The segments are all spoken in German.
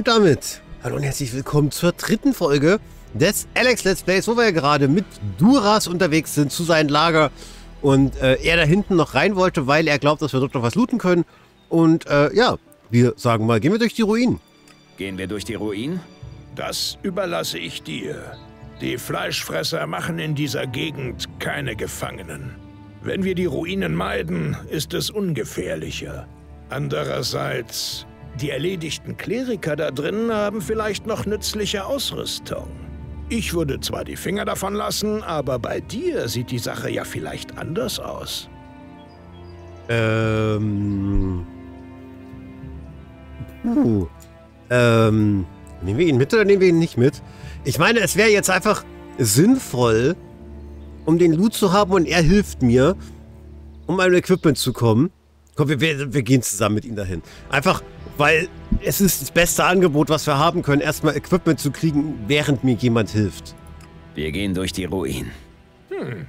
Und damit hallo und herzlich willkommen zur dritten Folge des Alex Let's Plays, wo wir ja gerade mit Duras unterwegs sind zu seinem Lager und äh, er da hinten noch rein wollte, weil er glaubt, dass wir dort noch was looten können. Und äh, ja, wir sagen mal, gehen wir durch die Ruinen. Gehen wir durch die Ruinen? Das überlasse ich dir. Die Fleischfresser machen in dieser Gegend keine Gefangenen. Wenn wir die Ruinen meiden, ist es ungefährlicher. Andererseits, die erledigten Kleriker da drinnen haben vielleicht noch nützliche Ausrüstung. Ich würde zwar die Finger davon lassen, aber bei dir sieht die Sache ja vielleicht anders aus. Ähm. Puh. Ähm. Nehmen wir ihn mit oder nehmen wir ihn nicht mit? Ich meine, es wäre jetzt einfach sinnvoll, um den Loot zu haben und er hilft mir, um an Equipment zu kommen. Komm, wir, wir, wir gehen zusammen mit ihm dahin. Einfach, weil es ist das beste Angebot, was wir haben können, erstmal Equipment zu kriegen, während mir jemand hilft. Wir gehen durch die Ruinen. Hm,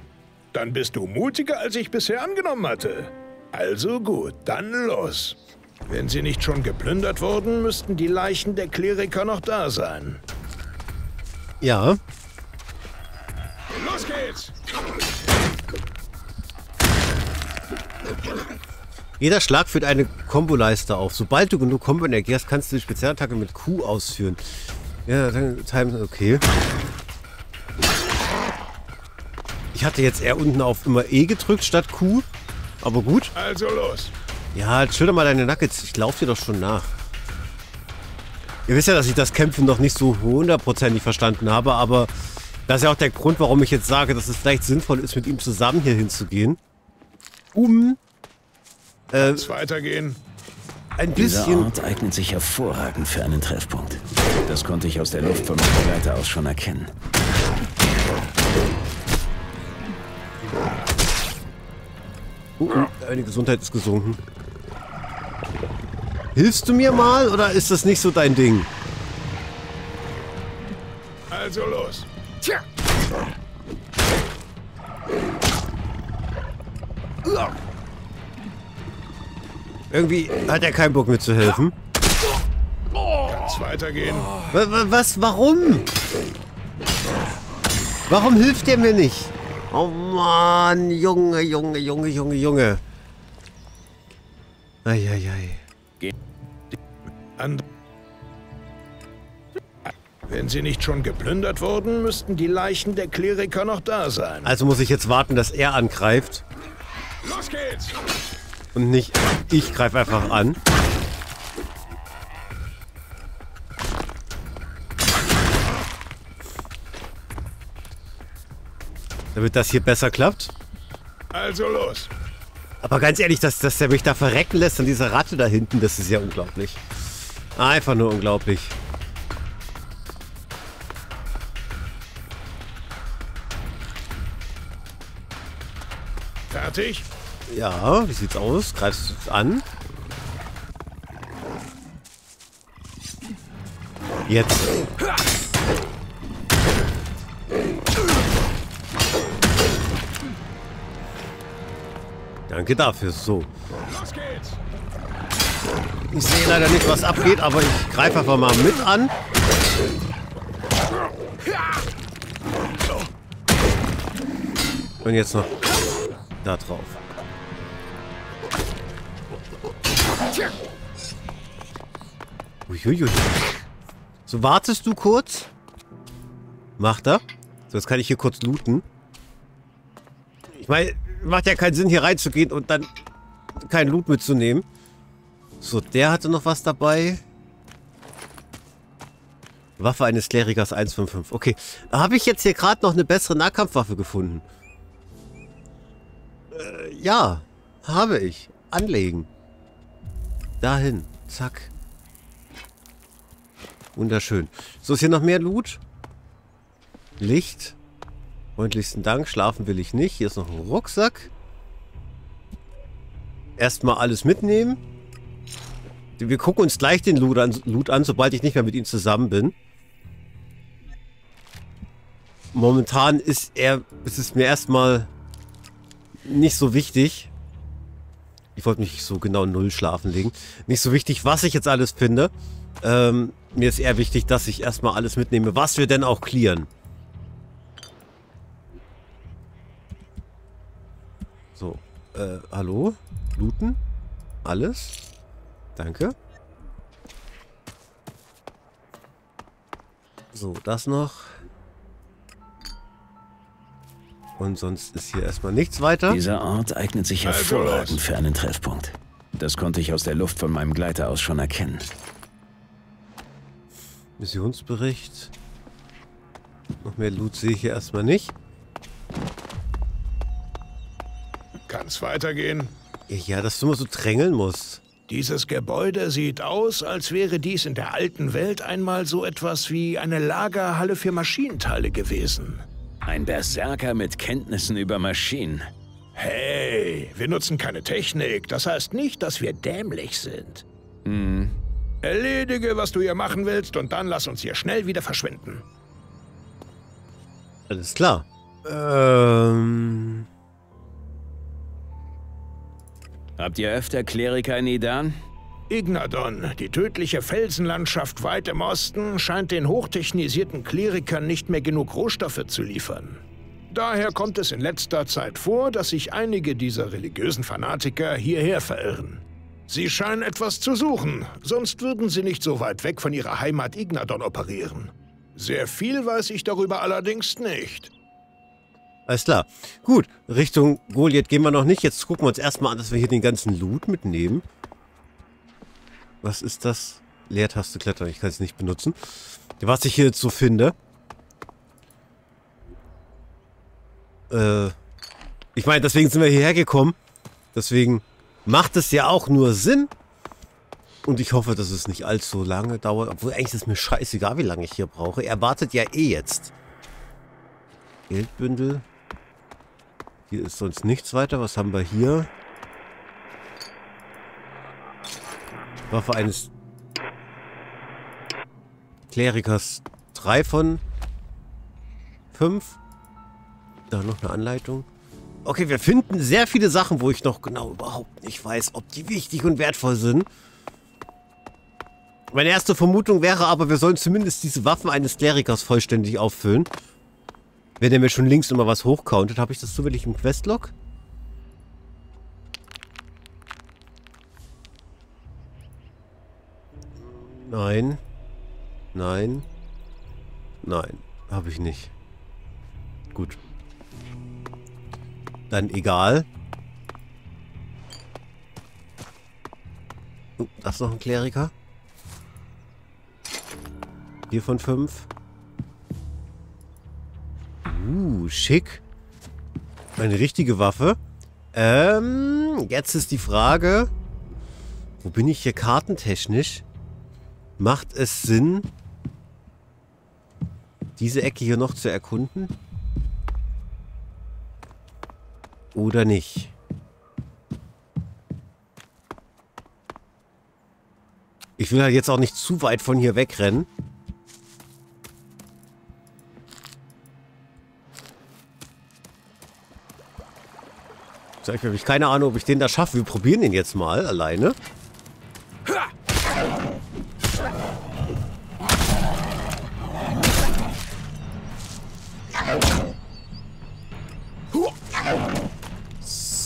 dann bist du mutiger, als ich bisher angenommen hatte. Also gut, dann los. Wenn sie nicht schon geplündert wurden, müssten die Leichen der Kleriker noch da sein. Ja. Los geht's! Jeder Schlag führt eine Komboleiste auf. Sobald du genug Kombo-Energie hast, kannst du die Spezialattacke mit Q ausführen. Ja, dann Time, okay. Ich hatte jetzt eher unten auf immer E gedrückt statt Q. Aber gut. Also los. Ja, schilder mal deine Nuggets. Ich laufe dir doch schon nach. Ihr wisst ja, dass ich das Kämpfen noch nicht so hundertprozentig verstanden habe, aber das ist ja auch der Grund, warum ich jetzt sage, dass es vielleicht sinnvoll ist, mit ihm zusammen hier hinzugehen. Um äh, weitergehen. ein Dieser bisschen... Ort eignet sich hervorragend für einen Treffpunkt. Das konnte ich aus der Luft von meinem Begleiter aus schon erkennen. Uh, uh, deine Gesundheit ist gesunken. Hilfst du mir mal oder ist das nicht so dein Ding? Also los. Tja. Irgendwie hat er keinen Bock mir zu helfen. Kann's weitergehen. Wa- wa- Was? Warum? Warum hilft er mir nicht? Oh Mann, Junge, Junge, Junge, Junge, Junge. Eieiei. Wenn sie nicht schon geplündert wurden, müssten die Leichen der Kleriker noch da sein. Also muss ich jetzt warten, dass er angreift Los geht's! Und nicht ich greife einfach an. Damit das hier besser klappt. Also los. Aber ganz ehrlich, dass, dass der mich da verrecken lässt an dieser Ratte da hinten, das ist ja unglaublich. Einfach nur unglaublich. Fertig? Ja, wie sieht's aus? Greifst du es an? Jetzt. Danke dafür. So. Ich sehe leider nicht, was abgeht, aber ich greife einfach mal mit an. Und jetzt noch da drauf. Uiuiui. So, wartest du kurz? Macht er. So, jetzt kann ich hier kurz looten. Ich meine, macht ja keinen Sinn, hier reinzugehen und dann keinen Loot mitzunehmen. So, der hatte noch was dabei. Waffe eines Klerikers 155. Okay, habe ich jetzt hier gerade noch eine bessere Nahkampfwaffe gefunden. Äh, ja, habe ich. Anlegen. Dahin. Zack. Wunderschön. So, ist hier noch mehr Loot? Licht. Freundlichsten Dank. Schlafen will ich nicht. Hier ist noch ein Rucksack. Erstmal alles mitnehmen. Wir gucken uns gleich den Loot an, Loot an, sobald ich nicht mehr mit ihm zusammen bin. Momentan ist er, ist es mir erstmal nicht so wichtig. Ich wollte mich so genau null schlafen legen. Nicht so wichtig, was ich jetzt alles finde. Ähm, Mir ist eher wichtig, dass ich erstmal alles mitnehme, was wir denn auch clearen. So, äh, hallo? Looten? Alles? Danke. So, das noch. Und sonst ist hier erstmal nichts weiter. Dieser Ort eignet sich hervorragend für einen Treffpunkt. Das konnte ich aus der Luft von meinem Gleiter aus schon erkennen. Missionsbericht. Noch mehr Loot sehe ich hier erstmal nicht. Kann's weitergehen? Ja, dass du immer so drängeln musst. Dieses Gebäude sieht aus, als wäre dies in der alten Welt einmal so etwas wie eine Lagerhalle für Maschinenteile gewesen. Ein Berserker mit Kenntnissen über Maschinen. Hey, wir nutzen keine Technik. Das heißt nicht, dass wir dämlich sind. Erledige, was du hier machen willst, und dann lass uns hier schnell wieder verschwinden. Alles klar. Ähm. Habt ihr öfter Kleriker in Idan? Ignadon, die tödliche Felsenlandschaft weit im Osten, scheint den hochtechnisierten Klerikern nicht mehr genug Rohstoffe zu liefern. Daher kommt es in letzter Zeit vor, dass sich einige dieser religiösen Fanatiker hierher verirren. Sie scheinen etwas zu suchen, sonst würden sie nicht so weit weg von ihrer Heimat Ignadon operieren. Sehr viel weiß ich darüber allerdings nicht. Alles klar. Gut, Richtung Goliath gehen wir noch nicht. Jetzt gucken wir uns erstmal an, dass wir hier den ganzen Loot mitnehmen. Was ist das? Leertaste klettern. Ich kann es nicht benutzen. Was ich hier jetzt so finde. Äh, ich meine, deswegen sind wir hierher gekommen. Deswegen macht es ja auch nur Sinn. Und ich hoffe, dass es nicht allzu lange dauert. Obwohl eigentlich ist mir scheißegal, wie lange ich hier brauche. Er wartet ja eh jetzt. Geldbündel. Hier ist sonst nichts weiter. Was haben wir hier? Waffe eines Klerikers. Drei von fünf. Da noch eine Anleitung. Okay, wir finden sehr viele Sachen, wo ich noch genau überhaupt nicht weiß, ob die wichtig und wertvoll sind. Meine erste Vermutung wäre aber, wir sollen zumindest diese Waffen eines Klerikers vollständig auffüllen. Wenn er mir schon links immer was hochcountet, habe ich das zufällig im Questlog? Nein. Nein. Nein. Habe ich nicht. Gut. Dann egal. Oh, das ist noch ein Kleriker. Vier von fünf. Uh, schick. Eine richtige Waffe. Ähm, jetzt ist die Frage, wo bin ich hier kartentechnisch? Macht es Sinn, diese Ecke hier noch zu erkunden? Oder nicht? Ich will halt jetzt auch nicht zu weit von hier wegrennen. Ich mir, hab ich keine Ahnung, ob ich den da schaffe. Wir probieren den jetzt mal alleine.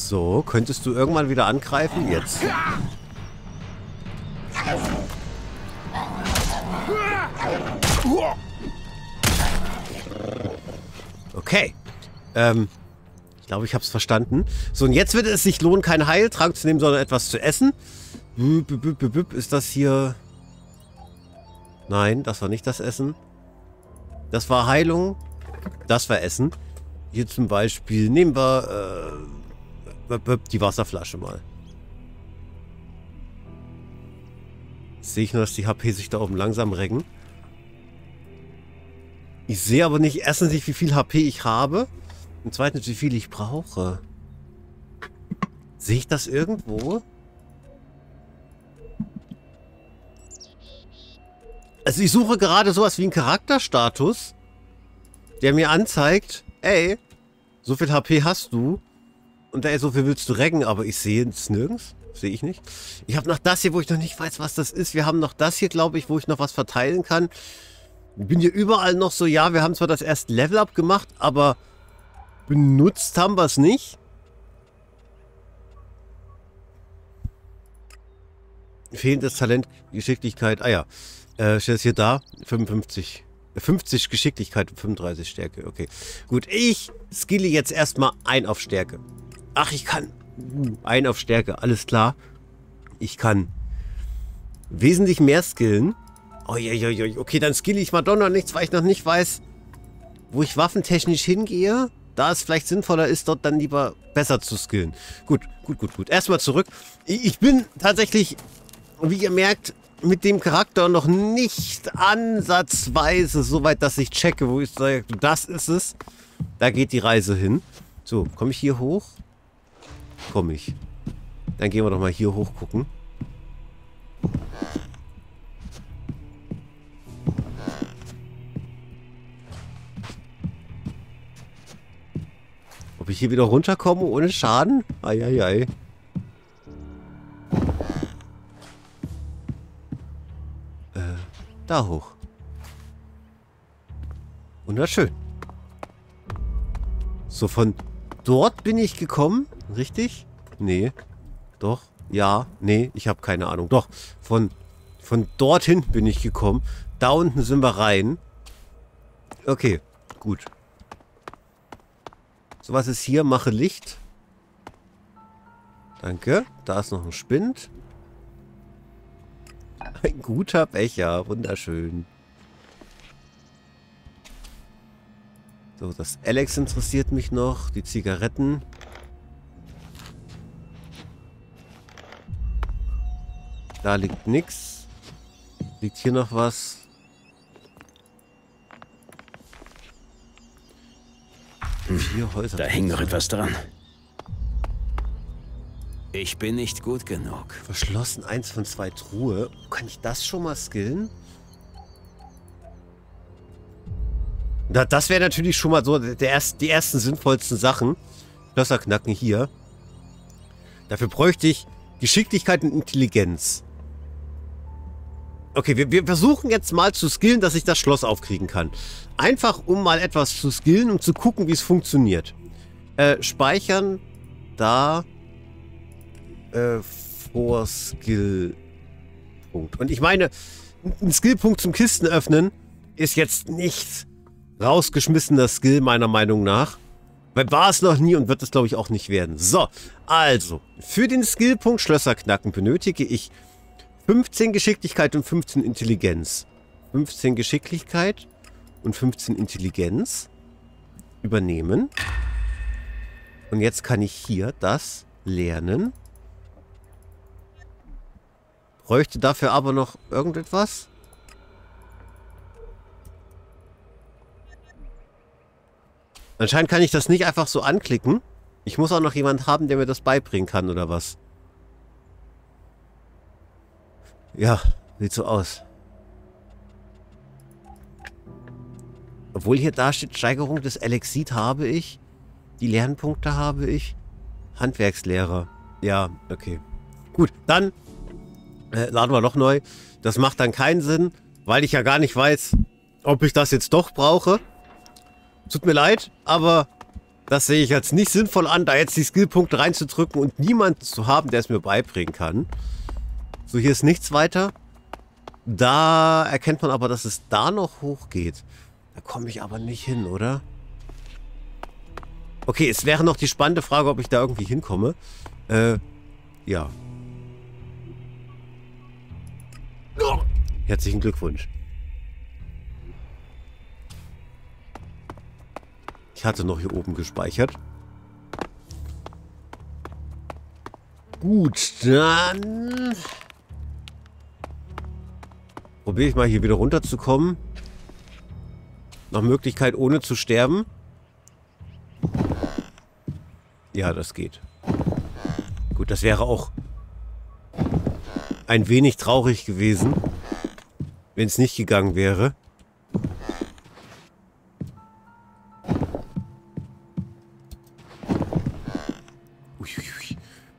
So, könntest du irgendwann wieder angreifen? Jetzt. Okay. Ähm, ich glaube, ich habe es verstanden. So, und jetzt wird es sich lohnen, keinen Heiltrank zu nehmen, sondern etwas zu essen. Büb, büb, büb, büb. Ist das hier... Nein, das war nicht das Essen. Das war Heilung. Das war Essen. Hier zum Beispiel nehmen wir äh, die Wasserflasche mal. Sehe ich nur, dass die HP sich da oben langsam recken. Ich sehe aber nicht erstens nicht, wie viel HP ich habe. Und zweitens, wie viel ich brauche. Sehe ich das irgendwo? Also ich suche gerade sowas wie einen Charakterstatus, der mir anzeigt, ey, so viel HP hast du und ey, so viel willst du recken, aber ich sehe es nirgends. sehe ich nicht. Ich habe noch das hier, wo ich noch nicht weiß, was das ist. Wir haben noch das hier, glaube ich, wo ich noch was verteilen kann. Ich bin hier überall noch so, ja, wir haben zwar das erste Level-Up gemacht, aber benutzt haben wir es nicht. Fehlendes Talent, Geschicklichkeit, ah ja. Äh, steht es hier da? 55. 50 Geschicklichkeit und 35 Stärke. Okay. Gut, ich skille jetzt erstmal ein auf Stärke. Ach, ich kann. Uh, ein auf Stärke, alles klar. Ich kann wesentlich mehr skillen. Ja. Okay, dann skille ich Madonna nichts, weil ich noch nicht weiß, wo ich waffentechnisch hingehe. Da es vielleicht sinnvoller ist, dort dann lieber besser zu skillen. Gut, gut, gut, gut. Erstmal zurück. Ich bin tatsächlich, wie ihr merkt, mit dem Charakter noch nicht ansatzweise so weit, dass ich checke, wo ich sage, das ist es. Da geht die Reise hin. So, komme ich hier hoch? Komme ich. Dann gehen wir doch mal hier hoch gucken. Ob ich hier wieder runterkomme ohne Schaden? Eieiei. Äh, da hoch. Wunderschön. So, von dort bin ich gekommen, richtig? Nee. Doch. Ja. Nee, ich habe keine Ahnung. Doch. Von, von dorthin bin ich gekommen. Da unten sind wir rein. Okay. Gut. So, was ist hier? Mache Licht. Danke. Da ist noch ein Spind. Ein guter Becher. Wunderschön. So, das Alex interessiert mich noch. Die Zigaretten. Da liegt nichts. Liegt hier noch was? Vier Häuser. Da hängt noch etwas dran. Ich bin nicht gut genug. Verschlossen eins von zwei Truhe. Kann ich das schon mal skillen? Na, das wäre natürlich schon mal so der erst, die ersten sinnvollsten Sachen. Schlösser knacken hier. Dafür bräuchte ich Geschicklichkeit und Intelligenz. Okay, wir, wir versuchen jetzt mal zu skillen, dass ich das Schloss aufkriegen kann. Einfach, um mal etwas zu skillen, um zu gucken, wie es funktioniert. Äh, speichern. Da. Äh, vor Skill. Punkt. Und ich meine, ein Skillpunkt zum Kisten öffnen ist jetzt nicht rausgeschmissener Skill, meiner Meinung nach. Weil war es noch nie und wird es, glaube ich, auch nicht werden. So, also, für den Skillpunkt Schlösser knacken benötige ich 15 Geschicklichkeit und 15 Intelligenz. 15 Geschicklichkeit und 15 Intelligenz übernehmen. Und jetzt kann ich hier das lernen. Bräuchte dafür aber noch irgendetwas? Anscheinend kann ich das nicht einfach so anklicken. Ich muss auch noch jemand haben, der mir das beibringen kann, oder was? Ja, sieht so aus. Obwohl hier da steht, Steigerung des Elexit habe ich. Die Lernpunkte habe ich. Handwerkslehrer. Ja, okay. Gut, dann äh, laden wir noch neu. Das macht dann keinen Sinn, weil ich ja gar nicht weiß, ob ich das jetzt doch brauche. Tut mir leid, aber das sehe ich als nicht sinnvoll an, da jetzt die Skillpunkte reinzudrücken und niemanden zu haben, der es mir beibringen kann. So, hier ist nichts weiter. Da erkennt man aber, dass es da noch hochgeht. Da komme ich aber nicht hin, oder? Okay, es wäre noch die spannende Frage, ob ich da irgendwie hinkomme. Äh, ja. Herzlichen Glückwunsch. Ich hatte noch hier oben gespeichert. Gut, dann... Probiere ich mal hier wieder runterzukommen. Nach Möglichkeit ohne zu sterben. Ja, das geht. Gut, das wäre auch ein wenig traurig gewesen, wenn es nicht gegangen wäre.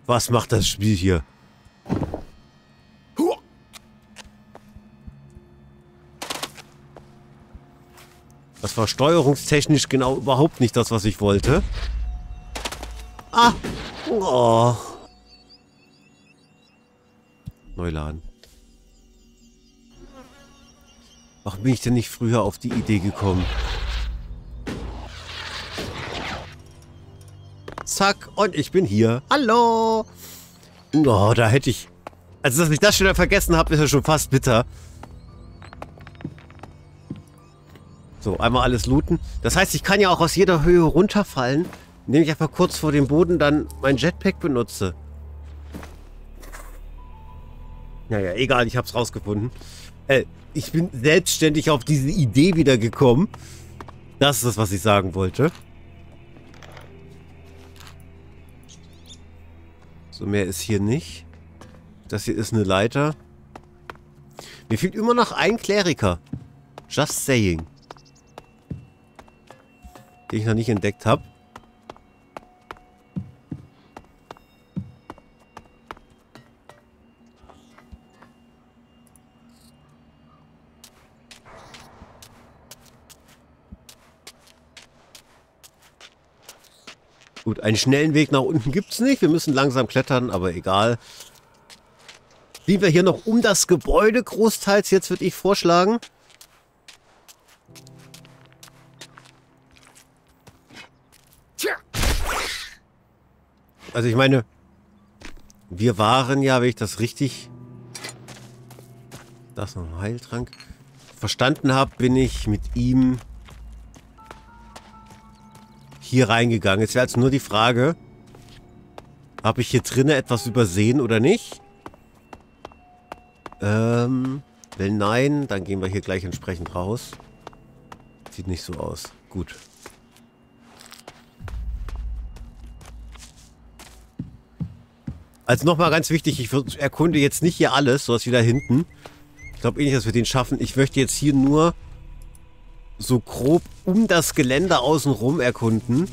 Was macht das Spiel hier? Das war steuerungstechnisch genau überhaupt nicht das, was ich wollte. Ah! Oh. Neuladen. Warum bin ich denn nicht früher auf die Idee gekommen? Zack, und ich bin hier. Hallo! Oh, da hätte ich... Also, dass ich das schon vergessen habe, ist ja schon fast bitter. So, einmal alles looten. Das heißt, ich kann ja auch aus jeder Höhe runterfallen, indem ich einfach kurz vor dem Boden dann mein Jetpack benutze. Naja, egal, ich hab's rausgefunden. Äh, ich bin selbstständig auf diese Idee wieder gekommen. Das ist das, was ich sagen wollte. So, mehr ist hier nicht. Das hier ist eine Leiter. Mir fehlt immer noch ein Kleriker. Just saying. Den ich noch nicht entdeckt habe. Gut, einen schnellen Weg nach unten gibt es nicht. Wir müssen langsam klettern, aber egal. Wie wir hier noch um das Gebäude großteils. Jetzt würde ich vorschlagen. Also ich meine, wir waren ja, wenn ich das richtig... Das ist noch ein Heiltrank. Verstanden habe, bin ich mit ihm hier reingegangen. Jetzt wäre jetzt nur die Frage, habe ich hier drinnen etwas übersehen oder nicht? Ähm, wenn nein, dann gehen wir hier gleich entsprechend raus. Sieht nicht so aus. Gut. Also nochmal ganz wichtig, ich erkunde jetzt nicht hier alles, sowas wie da hinten. Ich glaube eh nicht, dass wir den schaffen. Ich möchte jetzt hier nur so grob um das Gelände außenrum erkunden.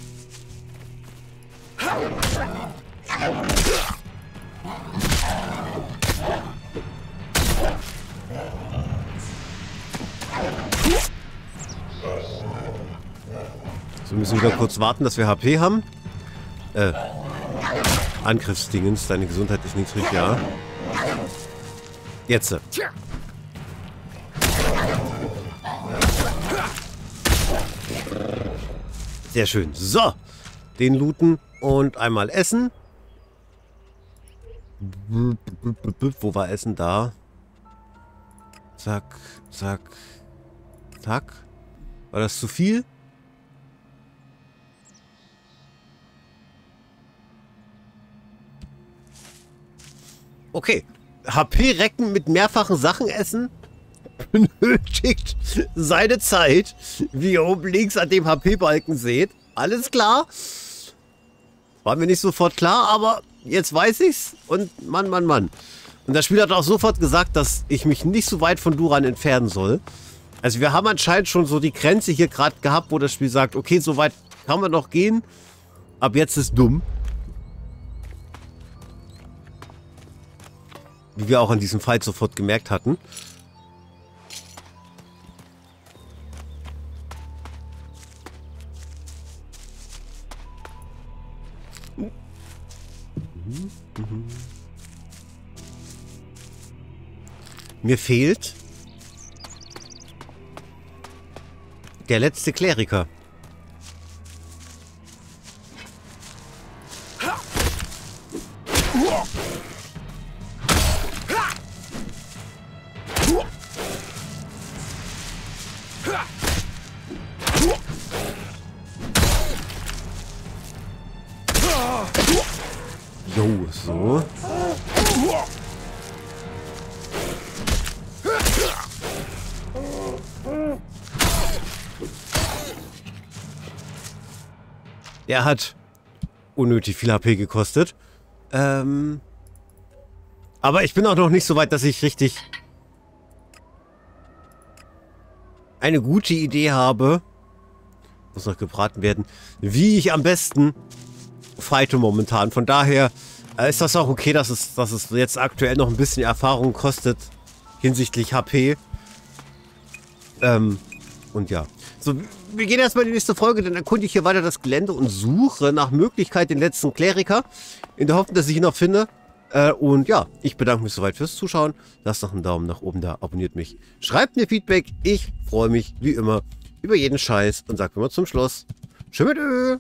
So müssen wir kurz warten, dass wir HP haben. Äh, Angriffsdingens, deine Gesundheit ist niedrig, ja. Jetzt. Sehr schön. So. Den looten und einmal essen. Wo war Essen? Da. Zack, zack, zack. War das zu viel? Okay. HP-Recken mit mehrfachen Sachen essen benötigt seine Zeit, wie ihr oben links an dem HP-Balken seht. Alles klar. War mir nicht sofort klar, aber jetzt weiß ich's. Und Mann, Mann, Mann. Und das Spiel hat auch sofort gesagt, dass ich mich nicht so weit von Duran entfernen soll. Also wir haben anscheinend schon so die Grenze hier gerade gehabt, wo das Spiel sagt, okay, so weit kann man noch gehen. Ab jetzt ist dumm. Wie wir auch an diesem Fall sofort gemerkt hatten. Mir fehlt der letzte Kleriker. Der hat unnötig viel HP gekostet. Ähm, aber ich bin auch noch nicht so weit, dass ich richtig eine gute Idee habe. Muss noch gebraten werden. Wie ich am besten fighte momentan. Von daher äh, ist das auch okay, dass es, dass es jetzt aktuell noch ein bisschen Erfahrung kostet hinsichtlich HP. Ähm, Und ja. So, wir gehen erstmal in die nächste Folge, dann erkunde ich hier weiter das Gelände und suche nach Möglichkeit den letzten Kleriker. In der Hoffnung, dass ich ihn noch finde. Äh, und ja, ich bedanke mich soweit fürs Zuschauen. Lasst noch einen Daumen nach oben da, abonniert mich. Schreibt mir Feedback. Ich freue mich, wie immer, über jeden Scheiß. Und sagt immer zum Schluss. Tschüss.